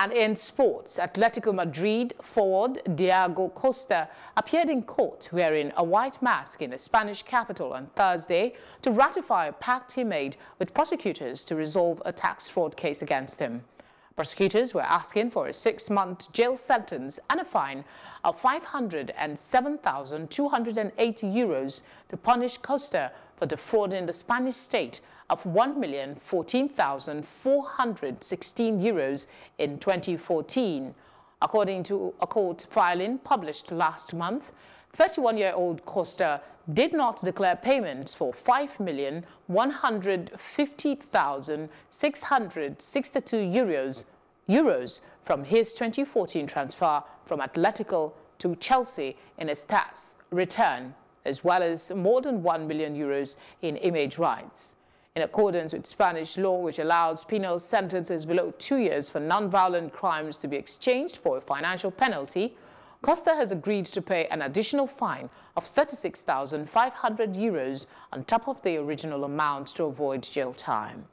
And in sports, Atletico Madrid forward Diego Costa appeared in court wearing a white mask in the Spanish capital on Thursday to ratify a pact he made with prosecutors to resolve a tax fraud case against him. Prosecutors were asking for a six-month jail sentence and a fine of 507,280 euros to punish Costa for defrauding the Spanish state of 1,014,416 euros in 2014. According to a court filing published last month, 31-year-old Costa did not declare payments for 5,150,662 euros, euros from his 2014 transfer from Atletico to Chelsea in his tax return, as well as more than 1 million euros in image rights. In accordance with Spanish law, which allows penal sentences below two years for non-violent crimes to be exchanged for a financial penalty, Costa has agreed to pay an additional fine of 36,500 euros on top of the original amount to avoid jail time.